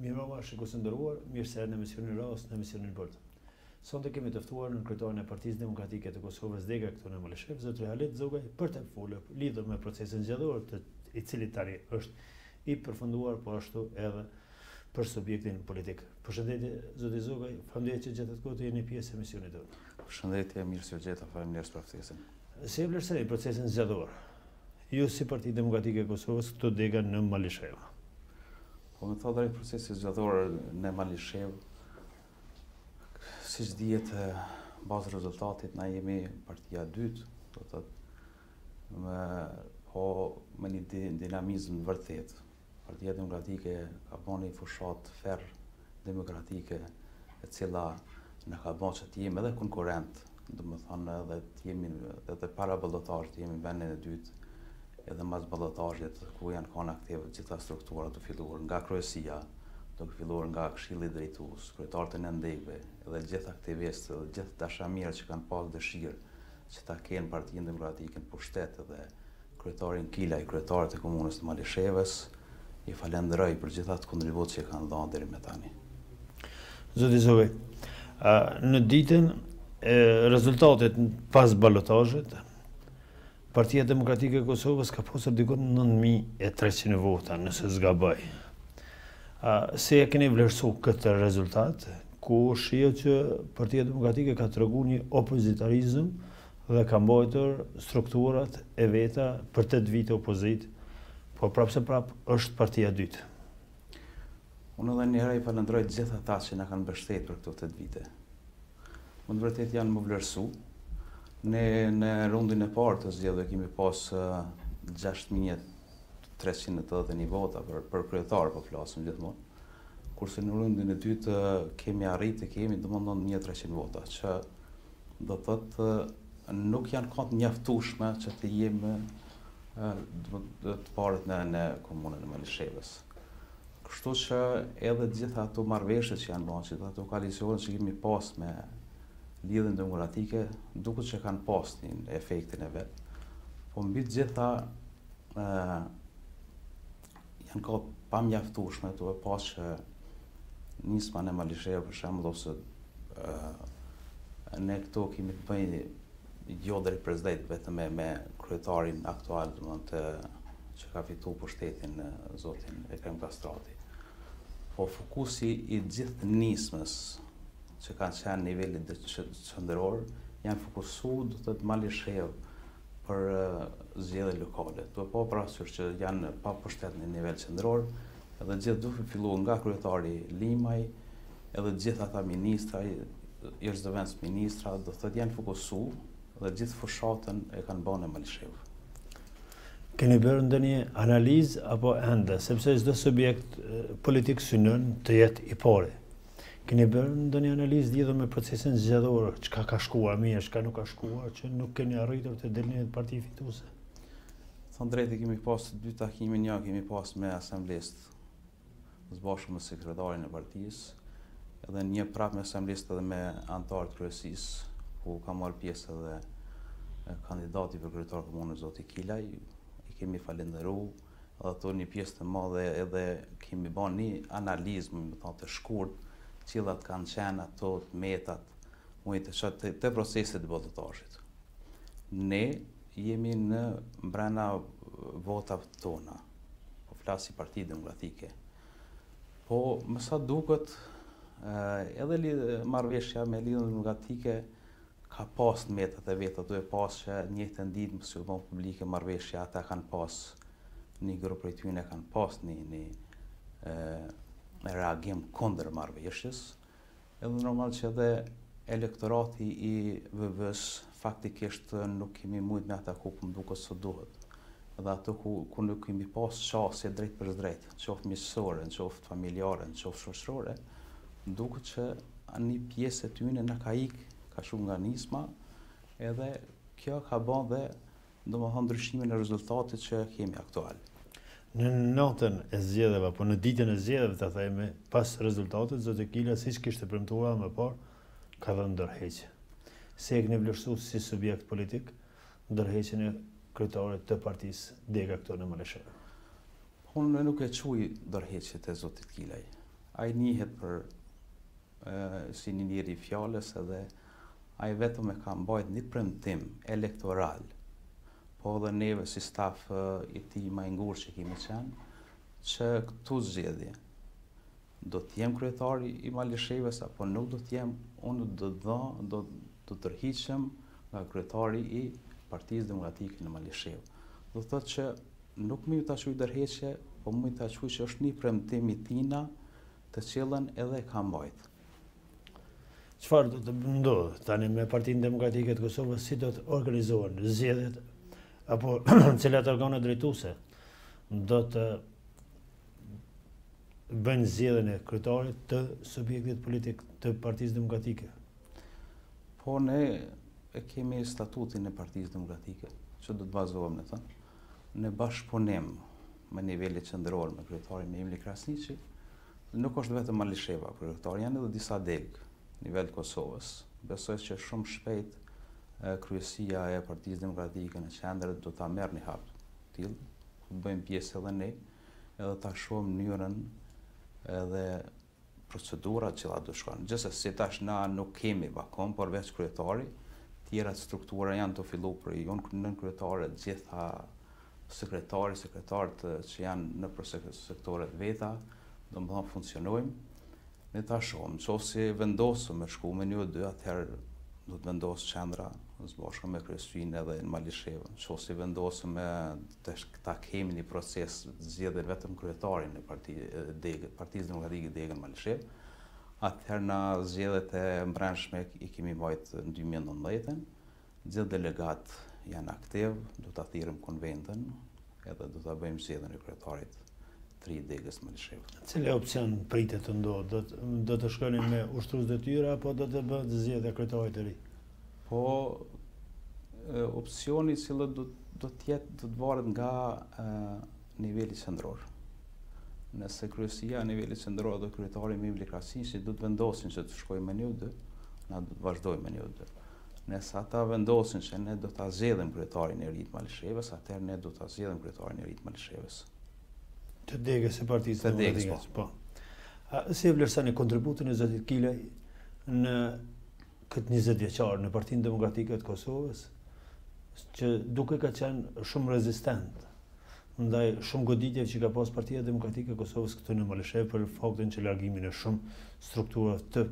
Mirëmbrëma, shikues të nderuar, mirë se erdhët në emisionin Ros, në emisionin Bërtë. Sonte kemi të ftuar nënkryetarin e Partisë Demokratike të Kosovës, dega këtu në Malishevë, zotëri Halit Zogaj, për të folur lidhur me procesin zgjedhor, të, i cili tani është i përfunduar, po ashtu edhe për subjektin politik. Përshëndetje, zoti Zogaj, faleminderit që gjetët kohë të jeni pjesë e emisionit tonë. Përshëndetje, mirë se u gjeta, faleminderit për ftesën. Si e vlerësoni procesin zgjedhor? Ju si Parti Demokratike e Kosovës këtu dega në Malishevë. Po me thënë të drejtën procesi zgjedhor në Malishevë Siç dihet, në bazë rezultatit na jemi partia e dytë, do të thotë po me një dinamizëm të vërtet. Partia Demokratike ka bërë një fushatë fer demokratike e cila na ka bërë që të jemi edhe konkurrent Domethënë edhe të jemi edhe para balotazhit të jemi në vendin e dytë edhe mas balotazhit ku janë kanë aktive të gjitha strukturat duke filluar nga kryesia, duke filluar nga këshilli drejtues, kryetarët e nëndegëve, edhe gjithë aktivistë, edhe gjithë dashamirë që kanë pas dëshirë që ta kenë Partinë Demokratike në pushtet edhe Kryetarin Kilaj, kryetar të Komunës të Malishevës, i falenderoj për gjithë atë kontribut që kanë dhënë deri më tani. Zoti Zogaj, në ditën e rezultatit pas balotazhit, Partia Demokratike e Kosovës ka pasur diku 9300 vota, nëse s'gaboj. Si e keni vlerësuar këtë rezultat? Ku shihet që Partia Demokratike ka treguar një opozitarizëm Dhe ka mbajtur strukturat e veta për tetë vite opozitë, por prapëseprapë është partia e dytë. Unë edhe një herë i falënderoj të gjithë ata që na kanë mbështetur këto tetë vite. Ata vërtet janë me u vlerësu. Ne në rundin e parë të zgjedhjeve kemi pas 6381 uh, vota për, për kryetar po flasim gjithmonë kurse në rundin e dytë kemi arrit të kemi domethënë 1300 vota që Do të thotë nuk janë kanë të mjaftueshme që të jemi të parët në, në komunën e Malishevës. Kështu që edhe gjitha ato marrëveshjet që janë bërë, që ato koalicionet që kemi pas me Lidhjen Demokratike, duket që kanë pas një efektin e vet. Po mbi të gjitha, janë kanë të pamjaftueshme duke pas që nisma në Malishevë për shembull ose ne këtu kemi të bëjë jo drejt për drejt vetëm me, me kryetarin aktual do të thotë që ka fitu pushtetin zotin Ekrem Kastrati. Po fokusi i gjithë nismës që ka qenë niveli, do të thotë, qendror, janë fokusu do të thotë Malishevë, për zgjedhjet lokale, duke pas parasysh që janë pra pushtet në nivel qendror, edhe gjithë duke fillu nga kryetari Limaj, edhe gjithë ata ministra, edhe zëvendësministra, do të thotë janë fokusu dhe gjithë fushatën e kanë ba në Malishevë. Keni bërë ndonjë analizë apo ende, sepse çdo subjekt politik synon të jetë i pari, Keni bërë ndonjë analizë lidhur me procesin zgjedhor, çka ka shkuar mirë, çka nuk ka shkuar, që nuk keni arritur të dilni parti fituese? Thënë të drejtën kemi pas dy takime, një kemi pas me asambleistë së bashku me sekretarin e partisë, edhe një prapë me asambleistë edhe me anëtarë të kryesisë, ku ka marrë pjesë edhe kandidati për kryetar komune zoti Kilaj, i kemi falënderu Edhe ata një pjesë të madhe edhe kemi ba një analizë, me me thanë të shkurt, cilat kanë qenë ato të metat, me thënë të, të procesit të votave tash. Ne jemi mbrenda votave tona, po flas si Parti demokratike, po me sa duket edhe marrëveshja me Lidhjen Demokratike, Ka pas të metat e veta duke pas që të njëjtën ditë masi u bon publike marrëveshja ata kanë pas një grup prej tyne kanë pas një një e, reagim kundër marrëveshjes edhe normal që edhe elektorati i VV-së faktikisht nuk kemi mujt me ataku po mu duk sa duhet edhe ato ku, ku nuk kemi pas qasje drejtpërdrejt. qoftë miqësore, qoftë familjare, qoftë shoqërore, më duket që një pjesë e tyne na ka ikë, ka shku te Nisma, edhe kjo ka bon edhe domethënë ndryshimin e rezultatit që kemi aktual. Në natën e zgjedhjeve, apo në ditën e zgjedhjeve, të themi, pas rezultatit, zoti Kilaj, siç kishte premtuar më parë, ka dhënë dorëheqje. Si e keni vlerësu si subjekt politik, dorëheqjen e kryetarit të partisë dega këtu në Malishevë? Unë nuk e quaj dorëheqje të zotit Kilaj. Ai njihet për si një njeri i fjalës edhe ai vetëm e ka mbajt një premtim elektoral, po edhe neve si staf i tij ma i ngushtë që kemi qenë, në këto zgjedhje, Do të jem kryetar i Malishevës apo nuk do të jem, unë do të dha, do të tërhiqem nga kryetari i Partisë Demokratike në Malishevë. Do të thotë që nuk muj ta quaj dorëheqje, po muj ta quaj që është një premtim i tina të cilën edhe e ka mbajt. Çfarë do të ndodhë tani me Partinë Demokratike të Kosovës, si do të organizohen zgjedhjet, apo cilat organe drejtuse do të bëjnë zgjedhjen e kryetarit të subjektit politik të Partisë Demokratike. Po ne e kemi statutin e Partisë Demokratike, që do të bazohemi në të, në bashkëpunim me nivelin qendror me kryetarin Memli Krasniqi, nuk është vetëm Malisheva pa kryetar, janë edhe disa degë në nivel Kosovës, besoj që shumë shpejt kryesia e Partisë Demokratike në qendrë do ta merr një hap të tillë, bëjmë pjesë edhe ne. edhe ta shohim mënyrën edhe procedurat qysh do shkon. Gjithsesi tash na nuk kemi vakum, por veç kryetari, tjera struktura janë tu fillu prej unë nënkryetare gjitha sekretari, sekretarët që janë nëpër sektorët veta, domethënë funksionojmë, ne ta shohim, qoftë se vendoset me shku me një u.d., atëherë do të vendosë qendra, ne s'bashku me kryesinë edhe në Malishevë, qoftë se vendoset me Tash të kemi një proces, zgjedhim vetëm kryetarin e parti, degë, Partisë Demokratike Dega në Malishevë. Atëherë na zgjedhjet e mbrendshme i kemi mbajt në 2019-ën. Gjithë delegatët janë aktiv, do ta thirrim konventën edhe do ta bëjmë zgjedhjen e kryetarit të ri të degës në Malishevë. Cili opsion pritet të ndodhë? Do të, do të shkoni me ushtrues detyre apo do të bëhet zgjedhja e kryetarit të ri? Po opsioni cilido do të jetë do të varet nga ë niveli qendror. Nëse kryesia e nivelit qendror dhe kryetari Memli Krasniqi do të vendosin që të shkojmë me një u.d., na do të vazhdojmë me një u.d.. Nëse ata vendosin që ne do ta zgjedhim kryetarin e ri të Malishevës, atëherë ne do ta zgjedhim kryetarin e ri të Malishevës. Të degës së partisë të degës, po. po. A si e vlerësoni kontributin e zotit Kilaj në këtë njëzetvjeçar në Partinë Demokratike të Kosovës, që duket ka qenë shumë rezistent, ndaj shumë goditjeve që ka pas Partia Demokratike e Kosovës këtu në Malishevë për faktin që largimin e shumë strukturave të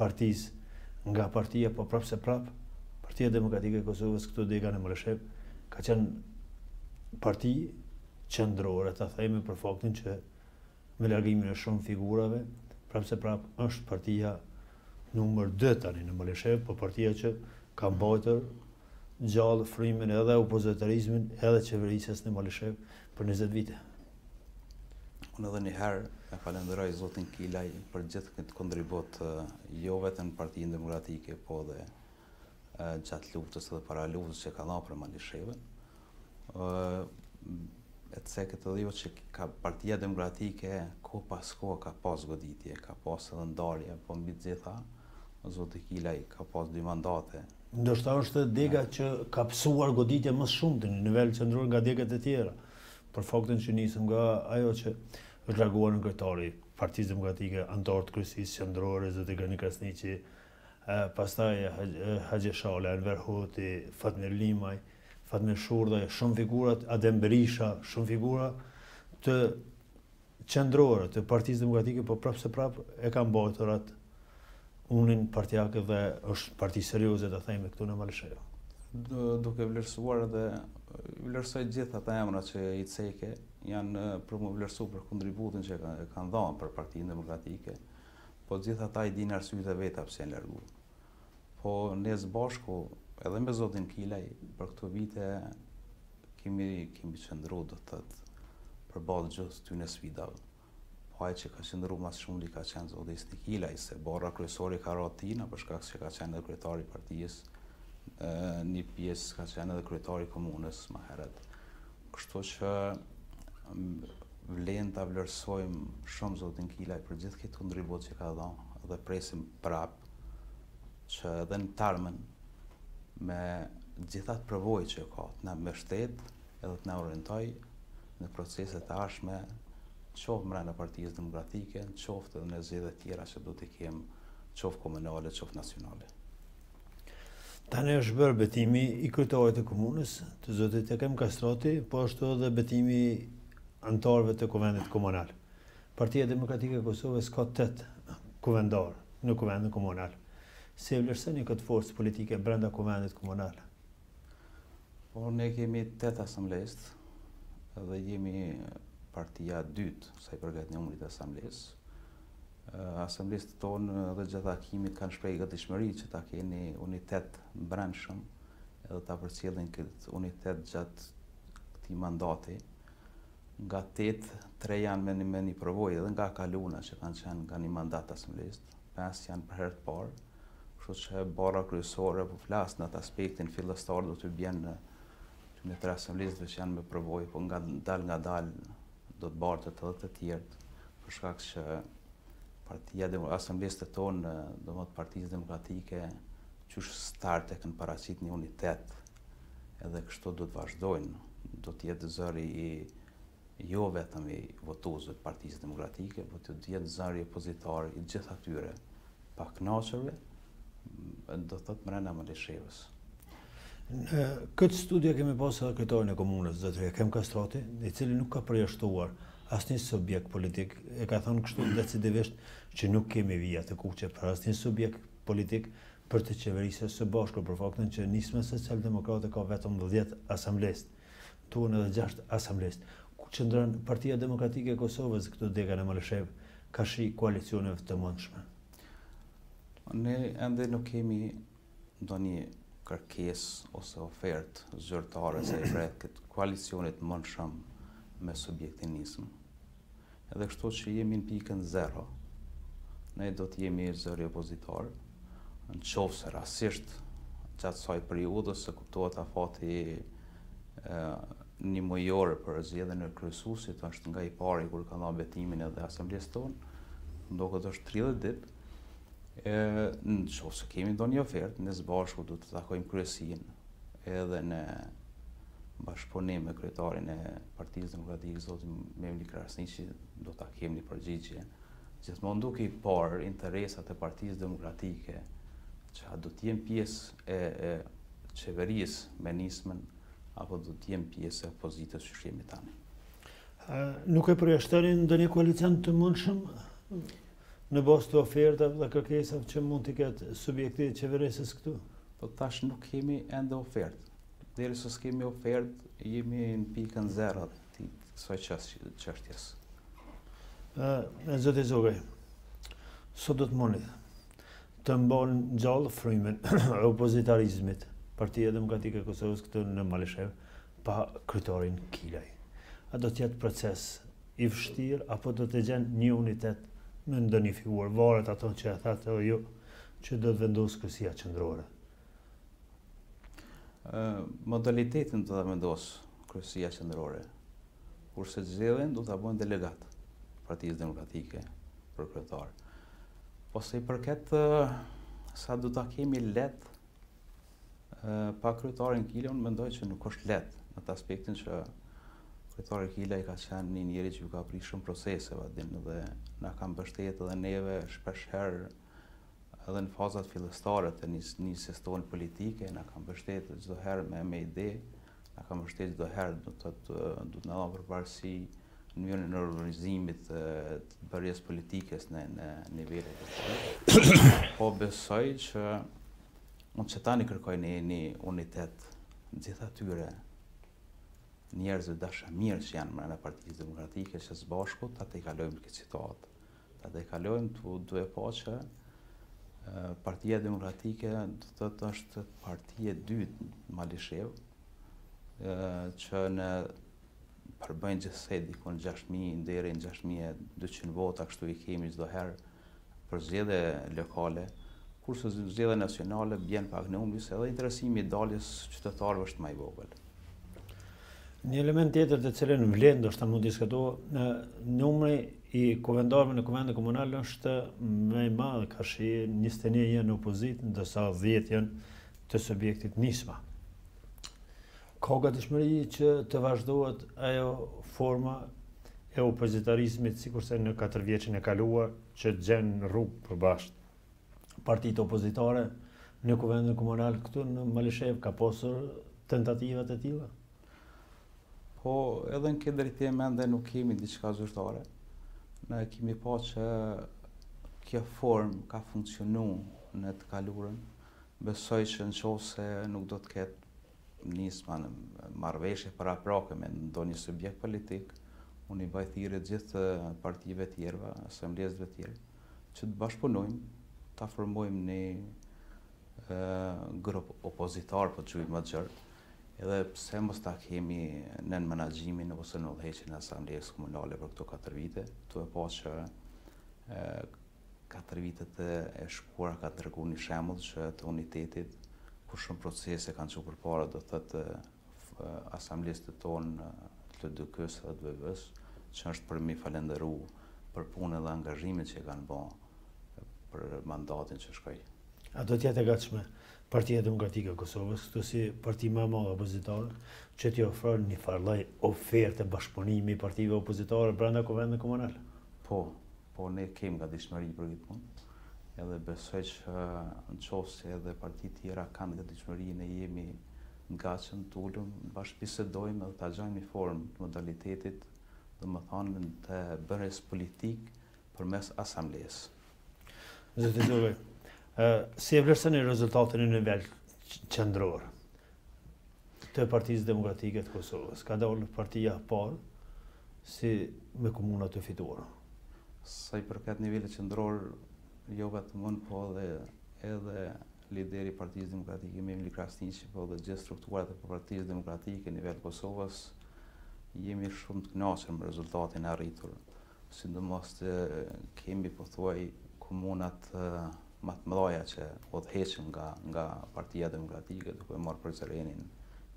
partisë nga partia, po prapë se prapë, Partia Demokratike e Kosovës këtu dega në Malishevë ka qenë parti qendrore, ta themi për faktin që Me largimin e shumë figurave, prapëseprapë është partia numër dy tani në Malishevë, por partia që ka mbajtur gjallë frymën edhe opozitarizmin edhe qeverisjes në Malishevë për 20 vite. Unë edhe një herë e falenderoj zotin Kilaj për gjithë këtë kontribut jo vetëm partinë demokratike, po dhe gjatë luftës dhe para luftës që ka dhanë për Malishevën. Ëh, këtë dhjo që ka partia demokratike, ko pas ko ka pas goditje, ka pas edhe ndarje, po mbi të gjitha, zoti Kilaj ka pas dy mandate. Ndoshta është dega që ka pësuar goditje më shumë në nivel qëndror nga degat e tjera, për faktin që nisëm nga ajo që është larguar nënkryetari i partisë demokratike, anëtar të kryesisë qëndrore, zoti Gani Krasniqi, Pastaj Haxhi Shala, Enver Hoti, Fatmir Limaj, Fatmir Shurdaj, shumë figura, Adem Berisha, shumë figura qendrore të Partisë Demokratike, po prapë se prapë e kanë mbajtur atë unin partiake dhe është parti serioze të themi këtu në Malishevë. Duke vlerësuar dhe vlerësoj gjithë ata emra që i cekë janë për me i vlerësu për kontributin që kanë dhënë për partinë demokratike, Po gjithë ata i dinë arsyet e veta pse janë larguar. Po ne së bashku edhe me zotin Kilaj për këto vite kemi kemi qëndruar do të thotë përballë gjithë këtyne sfidave. Po ai që ka qëndruar më së shumti ka qenë zoti Isni Kilaj, se barra kryesore i ka rënë atina për shkak se ka qenë edhe kryetari i partisë një pjesë ka qenë edhe kryetari i komunës më herët. Kështu që Vlen ta vlerësojmë shumë zotin Kilaj për gjithë këtë kontribut që ka dhënë dhe presim prap që edhe në t'ardhmen me gjithë atë përvojë që ka të na mbështet edhe të na orientoj në proceset e ardhshme qoftë mbrenda Partisë Demokratike, qoftë edhe në zgjedhjet tjera që do të kemë, qoftë komunale, qoftë nacionale. Tani është bërë betimi i kryetarit të komunës, të zotit Ekrem Kastrati, po ashtu edhe betimi i anëtarëve të kuvendit komunal. Partia Demokratike e Kosovës ka 8 kuvendar në kuvendin komunal. Si e vlerësoni këtë forcë politike brenda kuvendit komunal? Po ne kemi 8 asamblistë dhe jemi partia e dytë sa i përket numrit të asamblistëve. Asamblistët tonë dhe gjatë takimit kanë shprehë gatishmëri që të kenë unitet të brendshëm edhe ta përcjellin këtë unitet gjatë këtij mandati. Nga 8, 3 janë me një, me një përvojë edhe nga e kaluna që kanë qenë nga një mandat asamblistë. Pesë janë për herë të parë, kështu që barra kryesore po flas në atë aspektin fillestar do të bjen në tyne tre asamblistëve që janë me përvojë, po ngadal ngadal do të bartet edhe te tjerët, për shkak se partia dhe asamblistët tanë, domethënë të partisë demokratike, qysh n'start e kanë paraqit një unitet, edhe kështu do të vazhdojnë, do të jetë zëri i Jo vetëm i votuesve të Partisë Demokratike, por të jetë zëri opozitar i gjithë atyre pakënaqurve, do të thotë mrena Malishevës. Në këtë studio kemi pasë edhe kryetarin e komunës, zotëri Ekrem Kastrati, i cili nuk ka përjashtuar asnjë subjekt politik. E ka thënë kështu decidivisht që nuk kemi vija të kuqe për asnjë subjekt politik për të qeverisur së bashku për faktin që nisma socialdemokrate ka vetëm 10 asamblistë. Turn edhe gjashtë asamblistë. Ku qëndron Partia Demokratike e Kosovës këtu dega në Malishevë karshi koalicioneve të mundshme? Ne ende nuk kemi ndonjë kërkesë ose ofertë zyrtare sa i përket koalicionit të mundshëm me subjektin Nisma. Edhe kështu që jemi në pikën zero, ne do të jemi zëri opozitar, në qoftë se rastësisht gjatë kësaj periudhës se kuptohet afati njëmujor për zgjedhjen e kryesuesit është nga i pari kur ka dhënë betimin edhe asamblistët tanë, më duket është 30 ditë, e në qoftë se kemi ndonjë ofertë, ne së bashku do të takojmë kryesin edhe në bashkëpunim me kryetarin e Partisë Demokratike zotin Memli Krasniqi do ta kemi një përgjigje. Gjithmonë duke i parë interesat e Partisë Demokratike, që a do të jemi pjesë e, e qeverisë me nismën apo do të jemi pjesë e opozitës që jemi tani. A, nuk e përjashtoni ndonjë koalicion të mundshëm në bazë të ofertave dhe kërkesave që mund të ketë subjekti i qeverisjes këtu? Po tash nuk kemi ende ofertë Derisa s'kemi ofertë, jemi në pikën zero të kësaj çështjes. Zoti Zogaj, sa do të mund ta mbajë gjallë frymën e opozitarizmit Partia Demokratike e Kosovës këtu në Malishevë pa kryetarin Kilaj. A do të jetë proces i vështirë, apo do të gjejë një unitet me ndonjë figurë, varet ato që e thatë ju, që do të vendosë kryesia qendrore. Modalitetin do ta vendos Kryesia Qendrore, kurse zgjedhjen do ta bëjnë delegatët e Partisë Demokratike për kryetar. Po sa i përket sa do ta kemi lehtë pa kryetarin Kila, unë mendoj që nuk është lehtë në atë aspektin që kryetari Kila ka qenë një njeri që ju ka pri shumë proceseve, din, dhe na ka mbështetë edhe neve shpesh herë edhe në fazat fillestare të nisjes tonë politike, na ka mbështetë edhe gjithë herë me me ide, na ka mbështetë gjithë herë dhe të të duke na dhënë përparësi në mënyrën e organizimit të bërjes politikës në nivelet e të Po besoj që unë që tani kërkoj një një unitet të gjithë tyre njerëzve dashamirë që janë brenda Partisë Demokratike që së bashku ta tejkalojmë këtë situatë. Ta tejkalojmë tu e ditë që. Partia Demokratike do të thotë është parti e dytë në Malishevë, që ne përbëjmë gjithsej diku 6.000 deri në 6.200 vota, kështu i kemi çdo herë për zgjedhje lokale, kurse zgjedhje nacionale bien pak numri se edhe interesimi i daljes qytetarëve është më i vogël. Një element tjetër të cilin vlen ndoshta me u diskutu, numri I kuvendarëve në Kuvendin Komunal është më i madh karshi, njëzet e një janë në opozitë, ndërsa dhjetë janë të subjektit nisma. Ka gatishmëri që të vazhdohet ajo forma e opozitarizmit sikurse në katër vjeçin e kaluar që të gjenë rrugë të përbashkët. Partitë opozitare në Kuvendin Komunal këtu në Malishevë ka pasur tentativat e tilla. Po edhe në këtë drejtim ende nuk kemi diçka zyrtare. Ne kemi pa që kjo formë ka funksionu në të kalurën. Besoj që në qoftë se nuk do të ketë Nisma një marrëveshje paraprake me ndonjë subjekt politik, unë i baj thirrje gjithë partive tjerve, asamblistëve tjerë, që të bashkëpunojmë, të formojmë një grup opozitar, po të gjykojmë më gjërë, Edhe pse mos ta kemi nën menaxhimin ose në udhëheqjen e asamblesë komunale për këto katër vite, tu e pa që katër vitet e shkuara ka treguar një shembull që të unitetit ku shumë procese kanë çu përpara, do thotë asamblistët tanë të LDK-së dhe të VV-së, që është për me i falënderu për punën dhe angazhimin që kanë bërë për mandatin që shkoi. A do të jetë e gatshme Partia Demokratike e Kosovës, këtu si parti më e madhe opozitare, që t'i ofron njëfarë lloj oferte bashkëpunimi partive opozitare brenda Kuvendit Komunal? Po, po ne kemi gatishmëri për këtë punë, edhe besoj që në qoftë se edhe partitë tjera kanë gatishmëri, ne jemi të gatshëm, t'ulemi, bashkë bisedojmë edhe ta gjajmë një formë të modalitetit, domethënë të bërjes politikë përmes asamblesë. Zoti Zogaj, ë si e vlerësoni rezultatin në nivel qendror të Partisë Demokratike të Kosovës? Ka dalë partia e parë si me komuna të fituara. Sa i përket nivelit qendror, jo vetëm unë, po edhe edhe lideri i Partisë Demokratike Memli Krasniqi, po edhe gjithë strukturat e Partisë Demokratike në nivel të Kosovës, jemi shumë të kënaqur me rezultatin e arritur. sidomos tash kemi pothuaj komunat më të mëdha që udhëheqen nga nga Partia Demokratike duke marrë Prizrenin,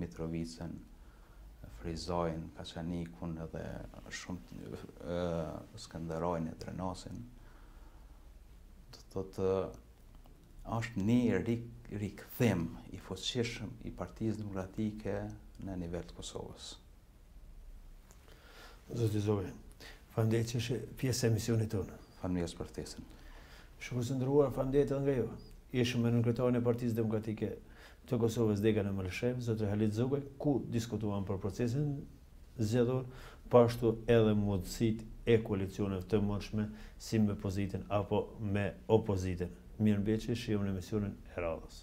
Mitrovicën, Ferizajn, Kaçanikun dhe shumë ë Skënderajn e Drenasin. Do të thotë është një rik, rikthim i fuqishëm i Partisë Demokratike në nivel të Kosovës. Zoti Zogaj, faleminderit që ishe pjesë e emisionit tonë. Faleminderit për ftesën. Shikues të nderuar, faleminderit edhe juve. Ishim me nënkryetarin e Partisë Demokratike të Kosovës Dega në Malishevë, zotri Halit Zogaj, ku diskutuam për procesin zgjedhor, po ashtu edhe mundësitë e koalicioneve të mundshme si me pozitën apo me opozitën. Mirë mbetshi, shihemi në emisionin e radhës.